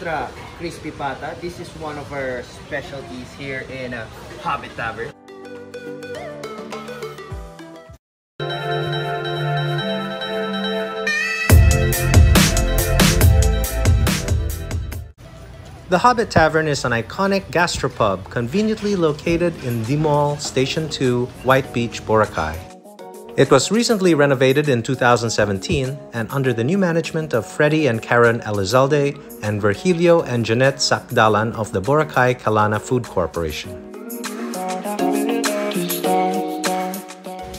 extra crispy pata. This is one of our specialties here in uh, Hobbit Tavern. The Hobbit Tavern is an iconic gastropub conveniently located in D' Mall Station 2, White Beach, Boracay. It was recently renovated in 2017 and under the new management of Freddie and Karen Elizalde and Virgilio and Jeanette Sacdalan of the Boracay Kelana Food Corporation.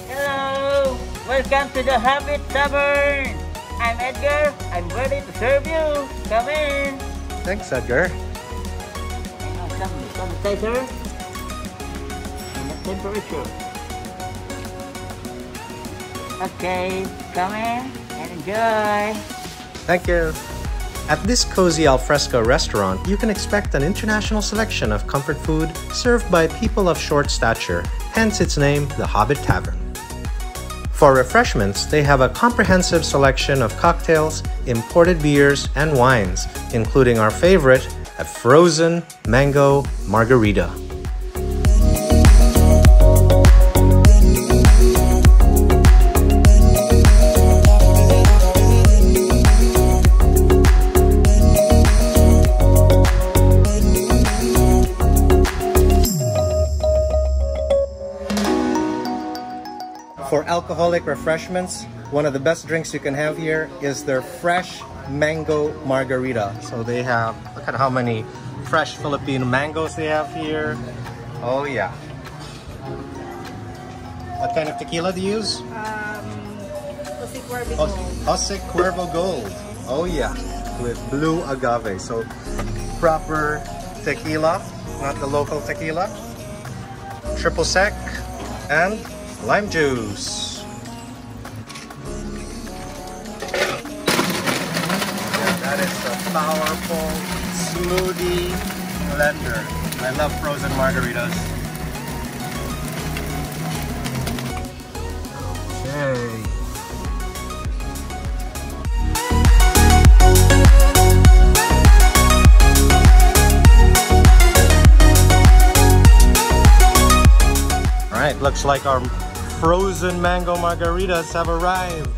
Hello! Welcome to the Hobbit Tavern! I'm Edgar. I'm ready to serve you. Come in. Thanks, Edgar. Some sanitizer and the temperature. Okay, come in and enjoy. Thank you. At this cozy alfresco restaurant, you can expect an international selection of comfort food served by people of short stature, hence its name, the Hobbit Tavern. For refreshments, they have a comprehensive selection of cocktails, imported beers, and wines, including our favorite, a frozen mango margarita. For alcoholic refreshments, one of the best drinks you can have here is their fresh mango margarita. So they have, look at how many fresh Filipino mangoes they have here. Oh yeah. What kind of tequila do you use? Um, Jose Cuervo Gold. Jose Cuervo Gold. Oh yeah, with blue agave. So proper tequila, not the local tequila. Triple sec and lime juice. Yeah, that is a powerful smoothie blender. I love frozen margaritas. Okay. Alright, looks like our frozen mango margaritas have arrived.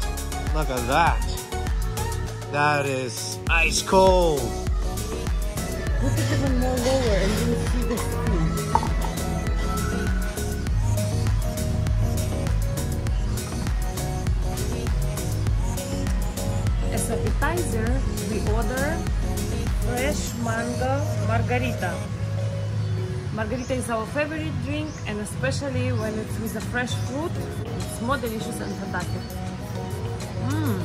Look at that. That is ice cold. Put it even more lower and you will see the steam. As appetizer, we order fresh mango margarita. Margarita is our favorite drink and especially when it's with a fresh fruit, it's more delicious and fantastic. Mmm.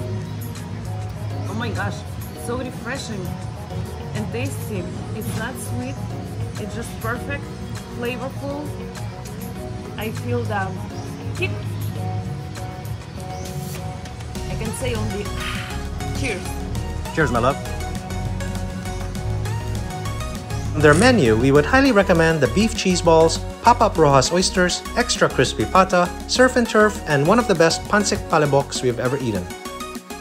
Oh my gosh, so refreshing and tasty. It's not sweet, it's just perfect, flavorful. I feel the kick. I can say only ah, cheers. Cheers, my love. On their menu, we would highly recommend the beef cheese balls, pop-up Roxas oysters, extra crispy pata, surf and turf, and one of the best pancit palaboks we've ever eaten.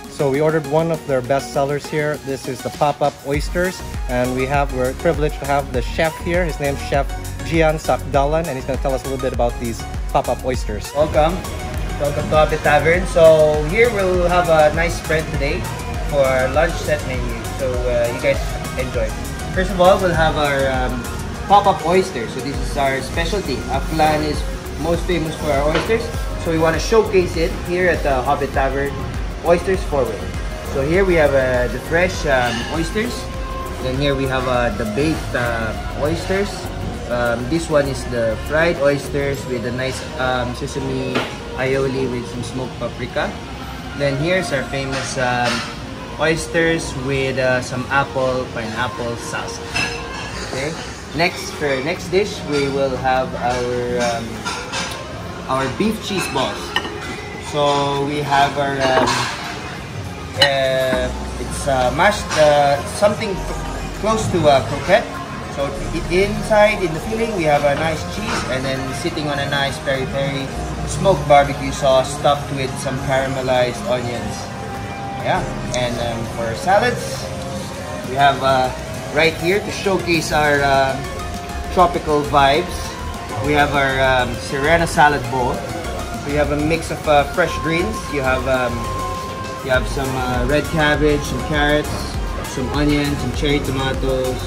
So we ordered one of their best sellers here. This is the pop-up oysters, and we have we're privileged to have the chef here. His name's Chef Gian Sacdalan, and he's going to tell us a little bit about these pop-up oysters. Welcome. Welcome to Hobbit Tavern. So here we'll have a nice spread today for our lunch set menu. So uh, you guys enjoy. First of all, we'll have our um, pop-up oysters. So this is our specialty. Aklan is most famous for our oysters. So we want to showcase it here at the Hobbit Tavern. Oysters forward. So here we have uh, the fresh um, oysters. Then here we have uh, the baked uh, oysters. Um, this one is the fried oysters with a nice um, sesame aioli with some smoked paprika. Then here's our famous um, oysters with uh, some apple pineapple salsa. Okay. Next for next dish we will have our um, our beef cheese balls. So we have our um, uh, it's uh, mashed uh, something close to a croquette. So inside in the filling we have a nice cheese and then sitting on a nice peri peri smoked barbecue sauce stuffed with some caramelized onions. Yeah, and um, for salads we have uh, right here to showcase our um, tropical vibes. We have our um, Sirena salad bowl. You have a mix of uh, fresh greens. You have um, you have some uh, red cabbage, some carrots, some onions, some cherry tomatoes,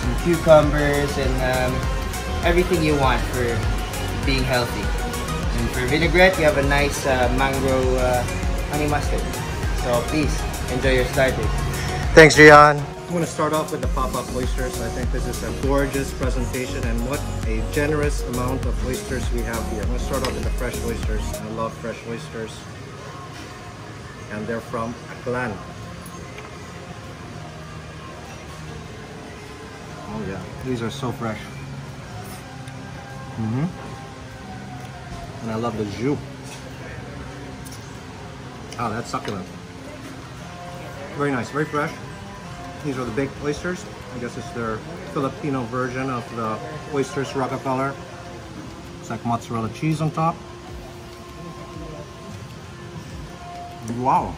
some cucumbers, and um, everything you want for being healthy. And for vinaigrette, you have a nice uh, mango uh, honey mustard. So please enjoy your starter. Thanks, Gian. I'm going to start off with the pop-up oysters. I think this is a gorgeous presentation and what a generous amount of oysters we have here. I'm going to start off with the fresh oysters. I love fresh oysters. And they're from Aklan. Oh yeah, these are so fresh. Mm hmm And I love the jus. Oh, that's succulent. Very nice, very fresh. These are the baked oysters. I guess it's their Filipino version of the oysters Rockefeller. It's like mozzarella cheese on top. Wow.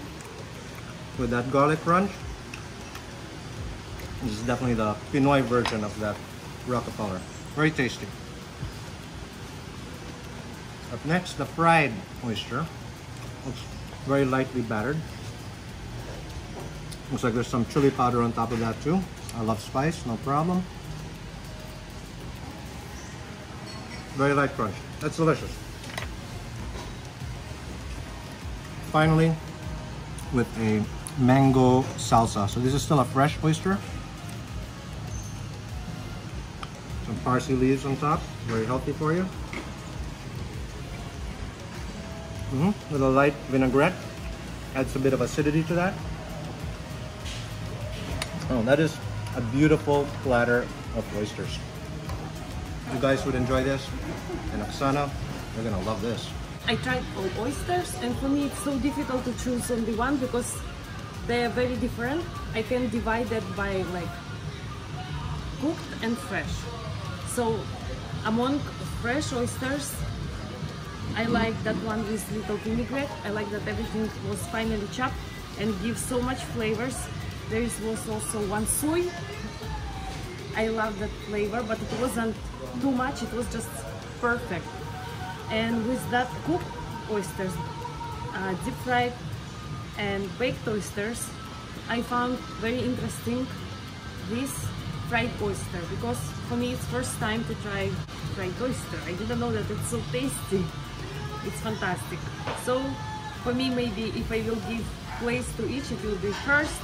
With that garlic crunch. This is definitely the Pinoy version of that Rockefeller. Very tasty. Up next, the fried oyster. Looks very lightly battered. Looks like there's some chili powder on top of that too. I love spice, no problem. Very light crunch. That's delicious. Finally, with a mango salsa. So this is still a fresh oyster. Some parsley leaves on top, very healthy for you. Mm -hmm. With a light vinaigrette, adds a bit of acidity to that. Oh, that is a beautiful platter of oysters. You guys would enjoy this and Oksana. You're gonna love this. I tried all oysters and for me it's so difficult to choose only one because they are very different. I can divide that by like cooked and fresh. So among fresh oysters, I like that one with little vinaigrette. I like that everything was finely chopped and gives so much flavors there was also one soy. I love that flavor, but it wasn't too much. It was just perfect. And with that cooked oysters, uh, deep fried and baked oysters, I found very interesting this fried oyster because for me it's first time to try fried oyster. I didn't know that it's so tasty. It's fantastic. So for me maybe if I will give place to each it will be first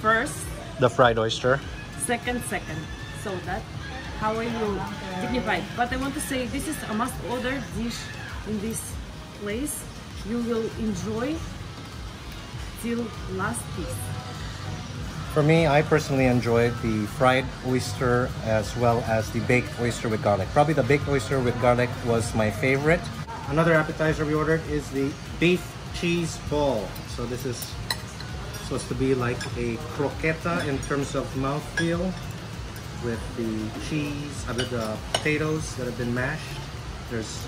first, the fried oyster. Second, second. So that how are you dignified? But I want to say this is a must-order dish in this place. You will enjoy till last piece. For me, I personally enjoyed the fried oyster as well as the baked oyster with garlic. Probably the baked oyster with garlic was my favorite. Another appetizer we ordered is the beef cheese ball. So this is supposed to be like a croqueta in terms of mouthfeel with the cheese, uh, with the potatoes that have been mashed. There's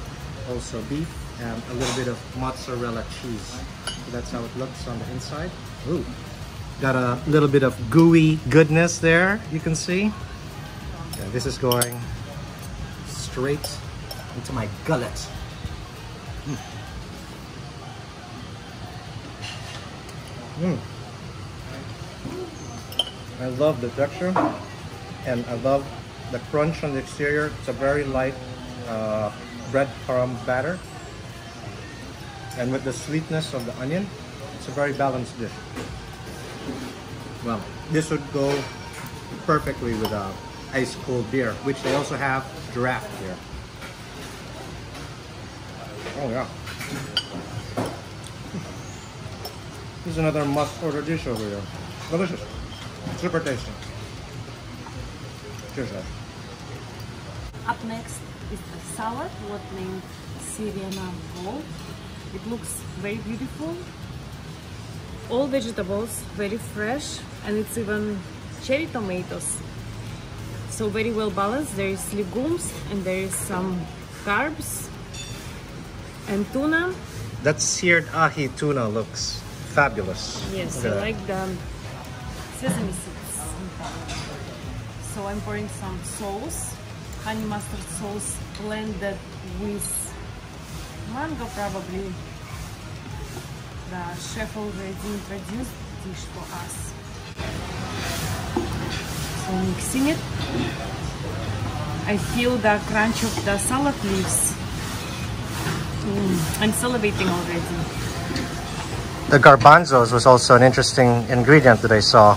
also beef and a little bit of mozzarella cheese. So that's how it looks on the inside. Ooh, got a little bit of gooey goodness there, you can see. Yeah, this is going straight into my gullet. Mm. Mm. I love the texture and I love the crunch on the exterior. It's a very light uh, breadcrumb batter. And with the sweetness of the onion, it's a very balanced dish. Well, this would go perfectly with a ice cold beer, which they also have draft here. Oh yeah. This is another must order dish over here. Delicious. Super tasty. Cheers, guys. Up next is the salad, what named Sirena bowl. It looks very beautiful. All vegetables, very fresh, and it's even cherry tomatoes. So very well balanced. There is legumes and there is some carbs and tuna. That seared ahi tuna looks fabulous. Yes, I uh, like the sesame seeds. So I'm pouring some sauce, honey mustard sauce blended with mango probably. The chef already introduced the dish for us. So mixing it. I feel the crunch of the salad leaves. Mm, I'm salivating already. The garbanzos was also an interesting ingredient that I saw.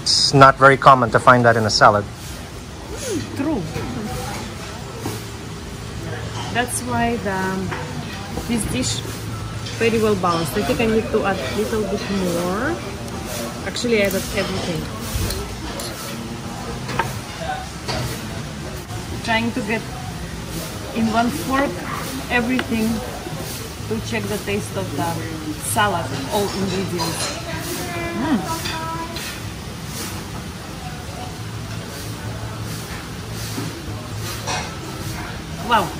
It's not very common to find that in a salad. True. That's why the this dish very well balanced. I think I need to add a little bit more. Actually, I added everything. Trying to get in one fork everything to check the taste of the salad, all ingredients. Mm. Wow.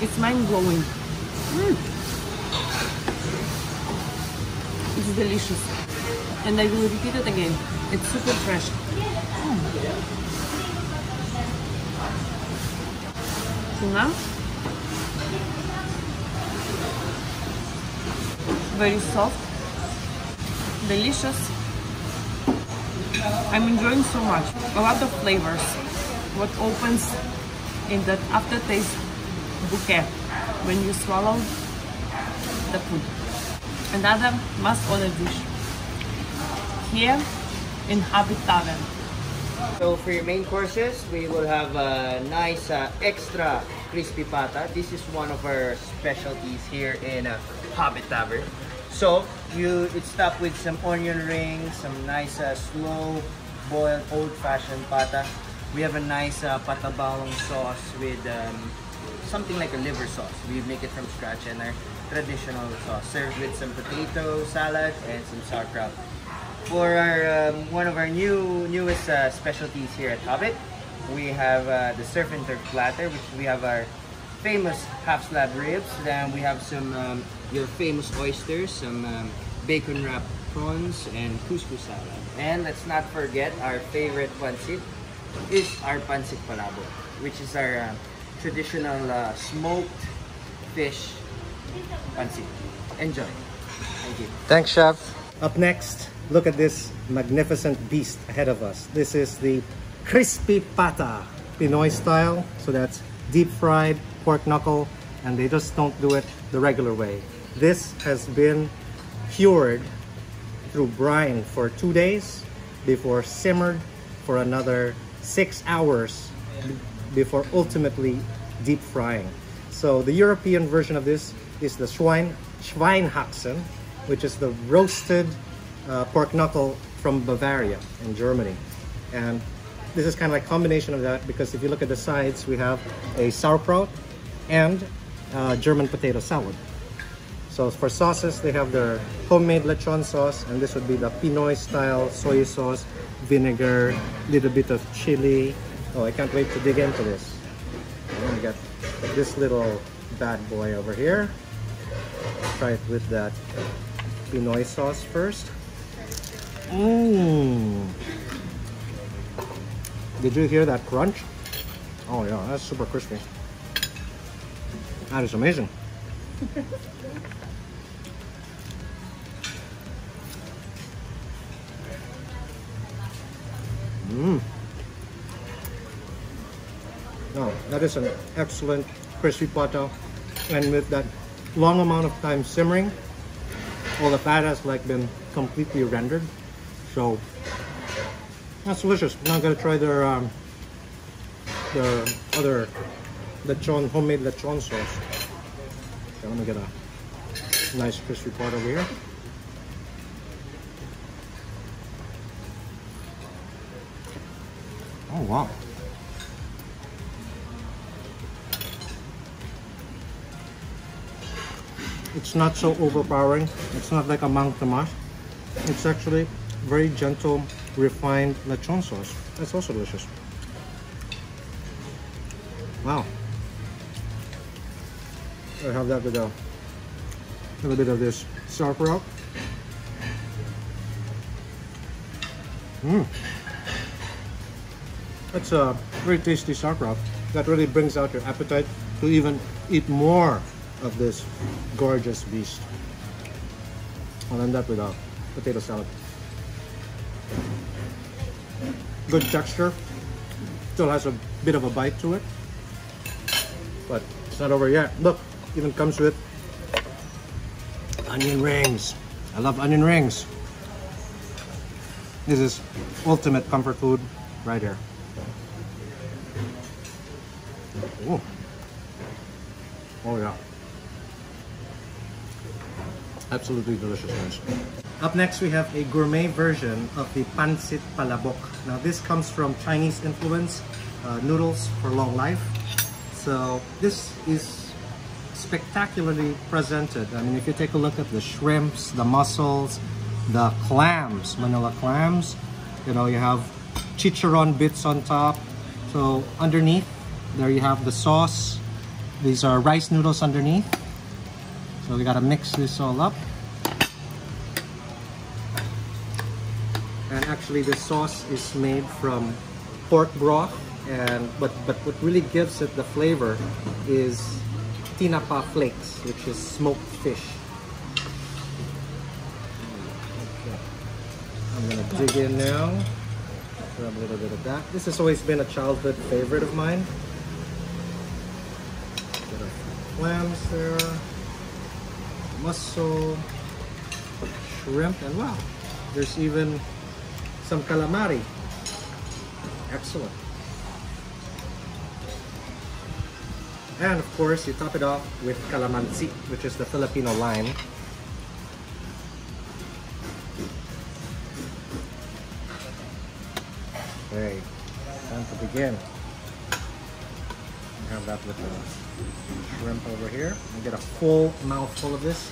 It's mind blowing. Mm. It's delicious. And I will repeat it again. It's super fresh. Mm. Tuna. Very soft. Delicious. I'm enjoying so much. A lot of flavors. What opens in that aftertaste bouquet when you swallow the food. Another must-order dish here in Hobbit Tavern. So for your main courses, we will have a nice uh, extra crispy pata. This is one of our specialties here in uh, Hobbit Tavern. So you it's topped with some onion rings, some nice uh, slow boiled old-fashioned pata. We have a nice uh, patabalong sauce with um, something like a liver sauce. We make it from scratch and our traditional sauce served with some potato salad and some sauerkraut. For our um, one of our new newest uh, specialties here at Hobbit, we have uh, the surf and turf platter, which we have our famous half slab ribs. Then we have some um, your famous oysters, some um, bacon wrapped prawns, and couscous salad. And let's not forget our favorite pancit is our pancit palabok, which is our uh, traditional uh, smoked fish pancit. Enjoy. Thank you. Thanks, Chef. Up next, look at this magnificent beast ahead of us. This is the crispy pata, Pinoy style. So that's deep fried pork knuckle, and they just don't do it the regular way. This has been cured through brine for two days before simmered for another six hours before ultimately deep frying. So the European version of this is the Schwein, Schweinhaxen, which is the roasted uh, pork knuckle from Bavaria in Germany. And this is kind of like combination of that because if you look at the sides, we have a sauerkraut and uh, German potato salad. So for sauces, they have their homemade lechon sauce, and this would be the Pinoy style soy sauce, vinegar, little bit of chili. Oh, I can't wait to dig into this. I'm gonna get this little bad boy over here. Try it with that Pinoy sauce first. Mmm. Did you hear that crunch? Oh yeah, that's super crispy. That is amazing. Mmm. No, that is an excellent crispy pata. And with that long amount of time simmering, all the fat has like been completely rendered. So that's delicious. Now I'm gonna try their um, their other lechon, homemade lechon sauce. Okay, let me get a nice crispy part over here. Wow. It's not so overpowering. It's not like a mang tomas. It's actually very gentle, refined lechon sauce. That's also delicious. Wow. I have that with a little bit of this sauerkraut. Mmm. It's a very tasty sauerkraut that really brings out your appetite to even eat more of this gorgeous beast. I'll end up with a potato salad. Good texture. Still has a bit of a bite to it. But it's not over yet. Look, even comes with onion rings. I love onion rings. This is ultimate comfort food right here. Ooh. Oh yeah. Absolutely delicious guys. Up next we have a gourmet version of the pancit palabok. Now this comes from Chinese influence, uh, noodles for long life. So this is spectacularly presented. I mean if you take a look at the shrimps, the mussels, the clams, Manila clams, you know you have chicharron bits on top. So underneath there you have the sauce. These are rice noodles underneath. So we gotta mix this all up. And actually the sauce is made from pork broth and but but what really gives it the flavor is tinapa flakes, which is smoked fish. Okay. I'm gonna dig in now. Grab a little bit of that. This has always been a childhood favorite of mine. Bit of clams there, mussel, shrimp, and wow, there's even some calamari. Excellent. And of course, you top it off with calamansi, which is the Filipino lime. Okay, time to begin. We have that with the shrimp over here. And get a full mouthful of this.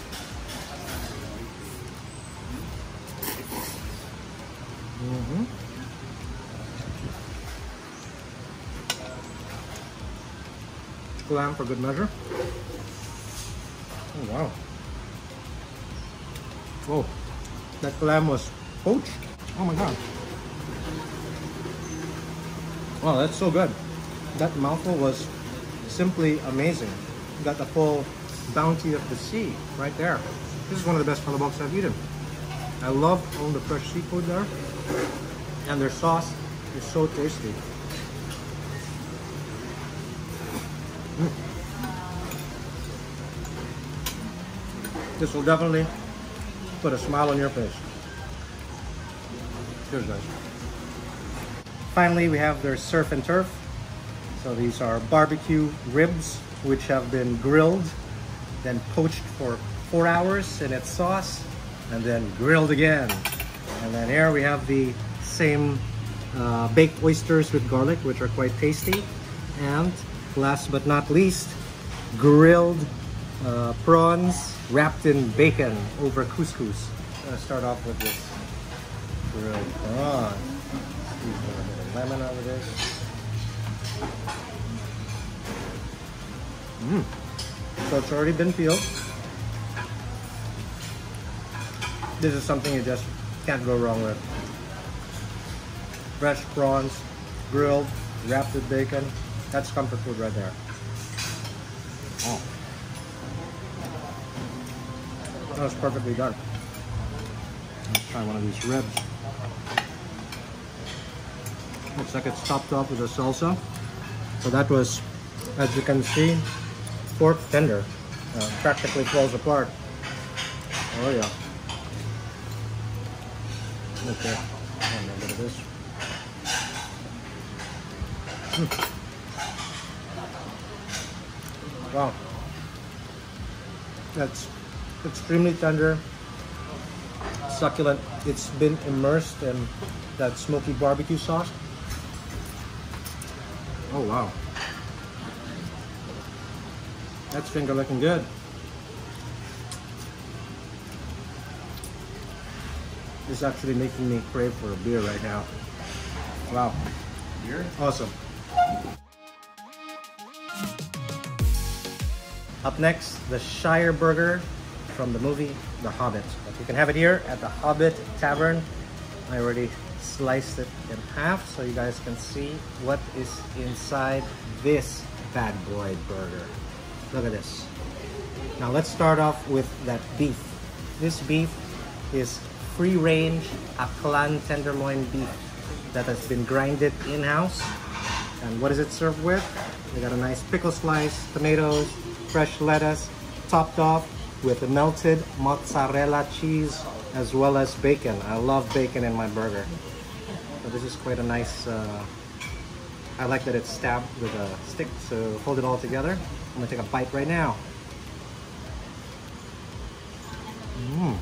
Mm-hmm. Clam for good measure. Oh wow. Oh, that clam was poached. Oh my god. Wow, that's so good. That mouthful was simply amazing. You got the full bounty of the sea right there. This is one of the best palaboks I've eaten. I love all the fresh seafood there. And their sauce is so tasty. Mm. This will definitely put a smile on your face. Cheers guys. Finally, we have their surf and turf. So these are barbecue ribs, which have been grilled, then poached for four hours in its sauce, and then grilled again. And then here we have the same uh, baked oysters with garlic, which are quite tasty. And last but not least, grilled uh, prawns wrapped in bacon over couscous. I'm gonna start off with this grilled prawn. Lemon over this. Mmm. So it's already been peeled. This is something you just can't go wrong with. Fresh prawns, grilled, wrapped with bacon. That's comfort food right there. Oh. That was perfectly done. Let's try one of these ribs. Looks like it's topped off with a salsa. So that was, as you can see, pork tender. Uh, practically falls apart. Oh yeah. Okay. And a this. Mm. Wow. That's extremely tender, succulent. It's been immersed in that smoky barbecue sauce. Oh wow. That's finger looking good. This is actually making me crave for a beer right now. Wow. Beer? Awesome. Up next, the Shire Burger from the movie The Hobbit. But you can have it here at the Hobbit Tavern. I already sliced it in half so you guys can see what is inside this bad boy burger. Look at this. Now let's start off with that beef. This beef is free range Aklan tenderloin beef that has been grinded in-house. And what is it served with? We got a nice pickle slice, tomatoes, fresh lettuce, topped off with melted mozzarella cheese as well as bacon. I love bacon in my burger. This is quite a nice, uh, I like that it's stabbed with a stick so hold it all together. I'm gonna take a bite right now. Mmm.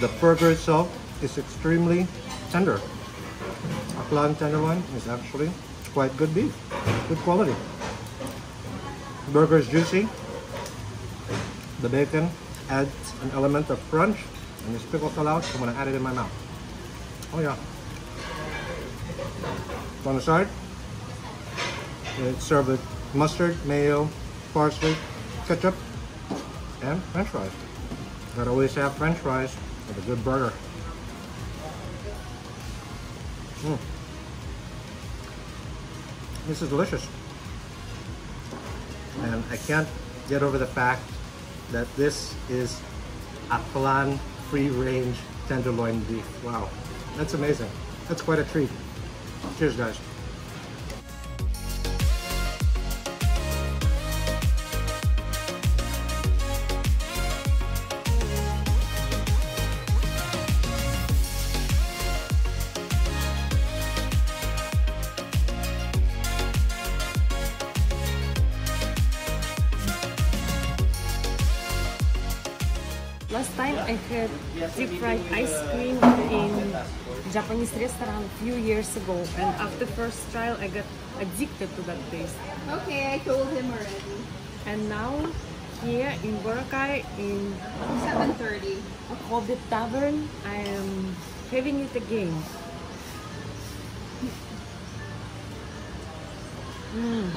The burger itself is extremely tender. A Aklan tenderloin is actually quite good beef, good quality. Burger is juicy. The bacon adds an element of crunch, and this pickle fell out. I'm gonna add it in my mouth. Oh yeah. On the side, it's served with mustard, mayo, parsley, ketchup, and French fries. Gotta always have French fries with a good burger. Mm. This is delicious. And I can't get over the fact that this is Aklan free range tenderloin beef. Wow, that's amazing. That's quite a treat. Cheers, guys. Deep fried ice cream in Japanese restaurant a few years ago and after first trial I got addicted to that taste. Okay, I told him already. And now here in Boracay in 7.30. Hobbit Tavern I am having it again. Mm.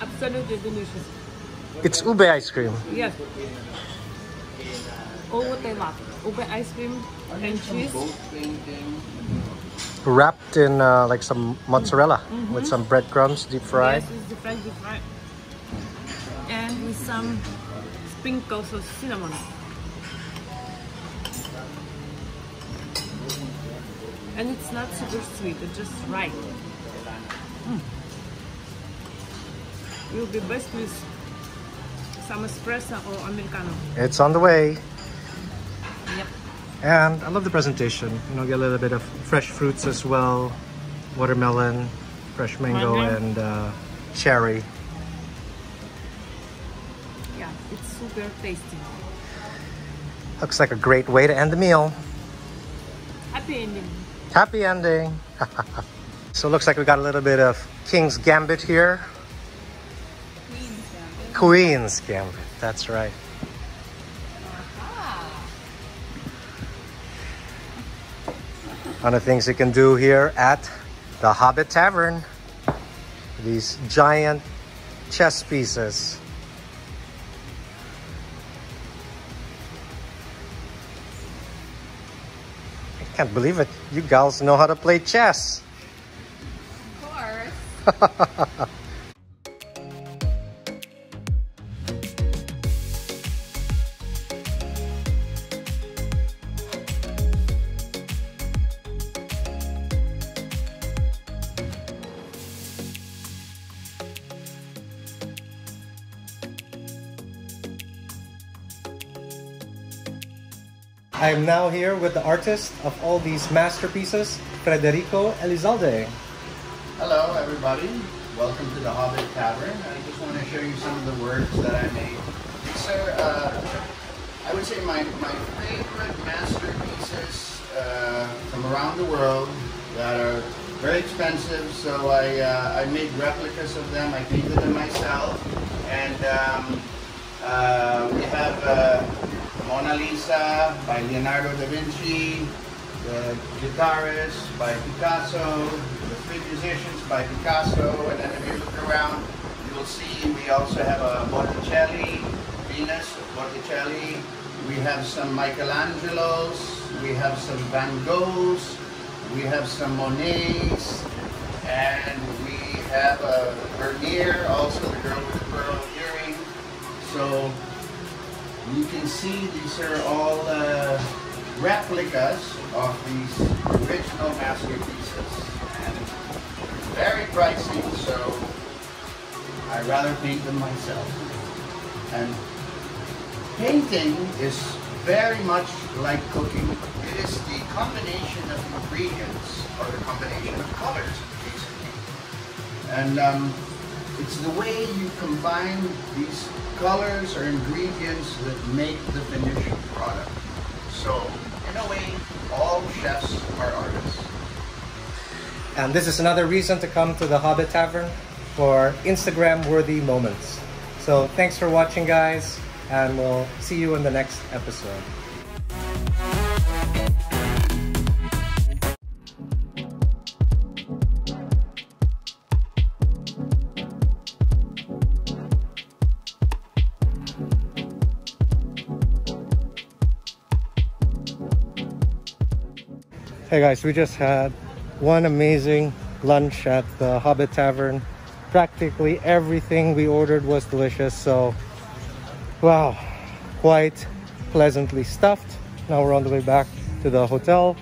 Absolutely delicious. It's ube ice cream. Yes. All what I love. Ube ice cream and cheese. Wrapped in uh, like some mozzarella with some breadcrumbs, deep fried. Yes, it's the fried deep fried. And with some sprinkles of cinnamon. And it's not super sweet, it's just right. Mm. It will be best with some espresso or americano. It's on the way. And I love the presentation. You know, get a little bit of fresh fruits as well. Watermelon, fresh mango, Mango. and uh, cherry. Yeah, it's super tasty. Looks like a great way to end the meal. Happy ending. Happy ending. so it looks like we got a little bit of King's Gambit here. Queen's Gambit. Queen's Gambit. That's right. One of the things you can do here at the Hobbit Tavern. These giant chess pieces. I can't believe it. You gals know how to play chess. Of course. I am now here with the artist of all these masterpieces, Federico Elizalde. Hello, everybody. Welcome to the Hobbit Tavern. I just want to show you some of the works that I made. These are, uh, I would say, my, my favorite masterpieces uh, from around the world that are very expensive. So I, uh, I made replicas of them. I painted them myself. And um, uh, we have uh, Mona Lisa by Leonardo da Vinci, the guitarist by Picasso, the three musicians by Picasso, and then if you look around, you will see we also have a Botticelli, Venus Botticelli. We have some Michelangelos. We have some Van Goghs. We have some Monets. And we have a Vermeer, also the girl with the pearl earring. So you can see these are all uh, replicas of these original masterpieces. And very pricey, so I'd rather paint them myself. And painting is very much like cooking. It is the combination of ingredients or the combination of colors, basically. And um, it's the way you combine these colors or ingredients that make the finished product. So, in a way, all chefs are artists. And this is another reason to come to the Hobbit Tavern for Instagram worthy moments. So thanks for watching guys and we'll see you in the next episode. Hey guys, we just had one amazing lunch at the Hobbit Tavern. Practically everything we ordered was delicious, so wow, quite pleasantly stuffed. Now we're on the way back to the hotel